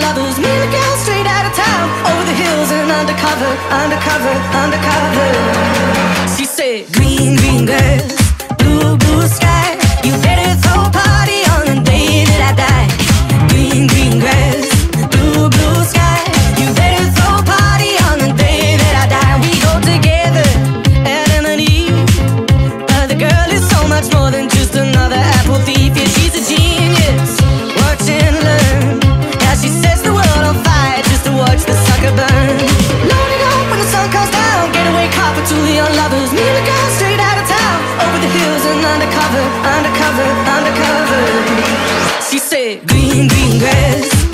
lovers. Me and a girl straight out of town, over the hills and undercover, undercover, undercover. She said, Green, green girls, blue, blue sky. You better throw a party on the day that I die. Green, green girls, blue, blue sky. You better throw a party on the day that I die. We go together, Adam and Eve. But the girl is so much more than just another. your lovers. Me and a girl straight out of town, over the hills and undercover, undercover, undercover. She said, Green, green grass.